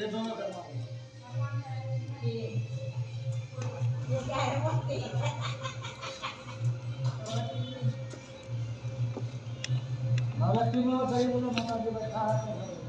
ये दोनों करवा महालक्ष्मी में सही बोलो मामा जो बैठा है।